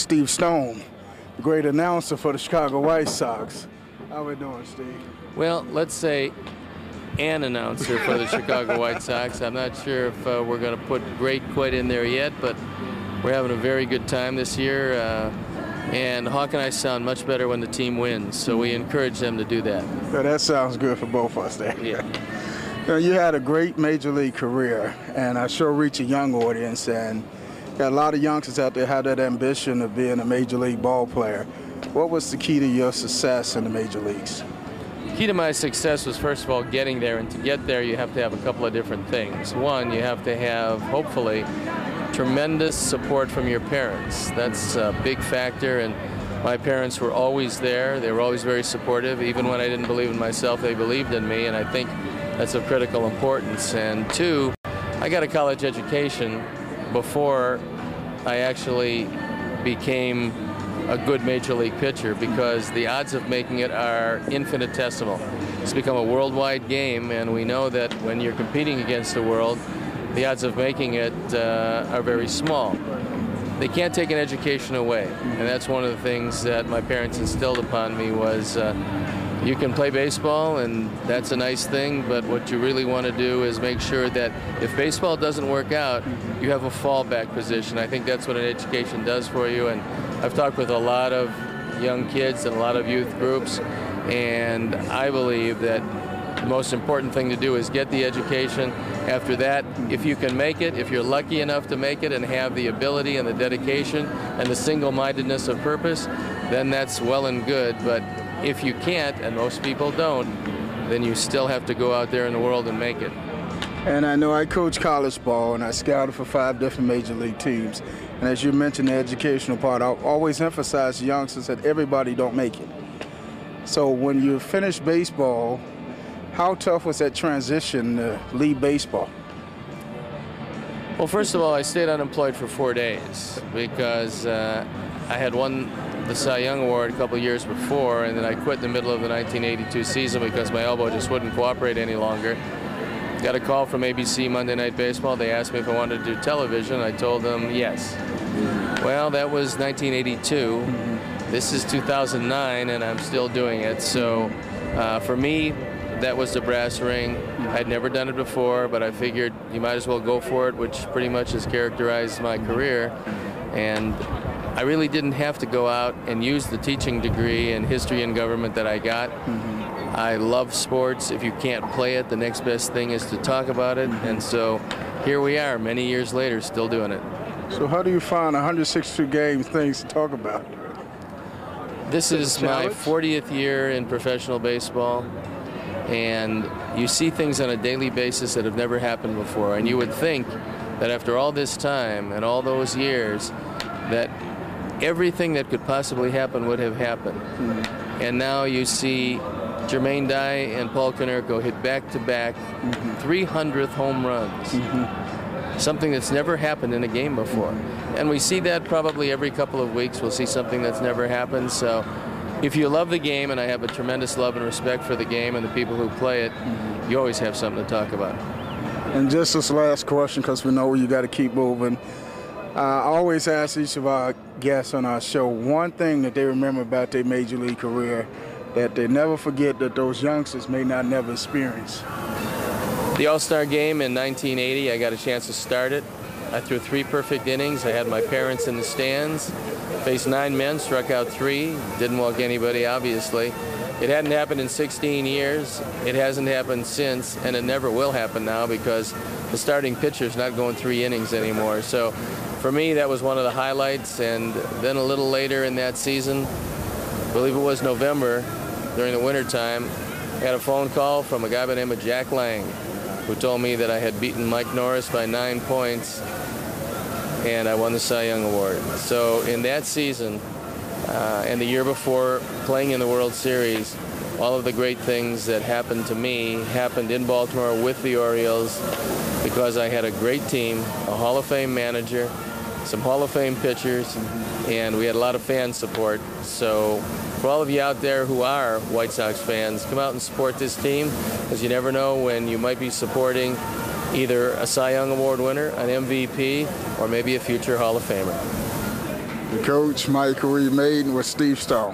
Steve Stone, the great announcer for the Chicago White Sox. How we doing, Steve? Well, let's say an announcer for the Chicago White Sox. I'm not sure if uh, we're going to put great quite in there yet, but we're having a very good time this year. Uh, and Hawk and I sound much better when the team wins, so we encourage them to do that. Yeah, that sounds good for both of us there. Yeah. you, know, you had a great major league career, and I sure reach a young audience, and got a lot of youngsters out there have that ambition of being a major league ball player. What was the key to your success in the major leagues? Key to my success was first of all getting there, and to get there, you have to have a couple of different things. One, you have to have, hopefully, tremendous support from your parents. That's a big factor, and my parents were always there. They were always very supportive. Even when I didn't believe in myself, they believed in me, and I think that's of critical importance. And two, I got a college education before I actually became a good major league pitcher because the odds of making it are infinitesimal. It's become a worldwide game, and we know that when you're competing against the world, the odds of making it uh, are very small. They can't take an education away, and that's one of the things that my parents instilled upon me was uh, you can play baseball, and that's a nice thing, but what you really want to do is make sure that if baseball doesn't work out, you have a fallback position. I think that's what an education does for you, and I've talked with a lot of young kids and a lot of youth groups, and I believe that the most important thing to do is get the education. After that, if you can make it, if you're lucky enough to make it and have the ability and the dedication and the single-mindedness of purpose, then that's well and good. But if you can't, and most people don't, then you still have to go out there in the world and make it. And I know I coach college ball, and I scouted for five different major league teams. And as you mentioned, the educational part, I always emphasize to youngsters that everybody don't make it. So when you finish baseball, how tough was that transition to leave baseball? Well, first of all, I stayed unemployed for four days because uh, I had won the Cy Young Award a couple years before, and then I quit in the middle of the 1982 season because my elbow just wouldn't cooperate any longer. Got a call from ABC Monday Night Baseball. They asked me if I wanted to do television. I told them yes. Well, that was 1982. This is 2009, and I'm still doing it. So uh, for me, that was the brass ring. I'd never done it before, but I figured you might as well go for it, which pretty much has characterized my career. And I really didn't have to go out and use the teaching degree in history and government that I got. Mm-hmm. I love sports. If you can't play it, the next best thing is to talk about it. Mm-hmm. And so here we are, many years later, still doing it. So how do you find 162 games things to talk about? This is my 40th year in professional baseball and you see things on a daily basis that have never happened before. And you would think that after all this time and all those years, that everything that could possibly happen would have happened. Mm-hmm. And now you see Jermaine Dye and Paul Konerko hit back-to-back mm-hmm. 300th home runs. Mm-hmm. Something that's never happened in a game before. And we see that probably every couple of weeks. We'll see something that's never happened. So if you love the game, and I have a tremendous love and respect for the game and the people who play it, mm-hmm. you always have something to talk about. And just this last question, because we know you got to keep moving. Uh, I always ask each of our guests on our show one thing that they remember about their major league career that they never forget that those youngsters may not never experience. The All-Star game in 1980, I got a chance to start it. I threw three perfect innings. I had my parents in the stands. Faced nine men, struck out three. Didn't walk anybody, obviously. It hadn't happened in 16 years. It hasn't happened since, and it never will happen now because the starting pitcher's not going three innings anymore. So for me, that was one of the highlights. And then a little later in that season, I believe it was November, during the wintertime, I had a phone call from a guy by the name of Jack Lang, who told me that I had beaten Mike Norris by nine points and I won the Cy Young Award. So in that season uh, and the year before playing in the World Series, all of the great things that happened to me happened in Baltimore with the Orioles because I had a great team, a Hall of Fame manager, some Hall of Fame pitchers, and we had a lot of fan support. So for all of you out there who are White Sox fans, come out and support this team because you never know when you might be supporting either a Cy Young Award winner, an MVP, or maybe a future Hall of Famer. The coach, Michael E. Mayden, with Steve Stone.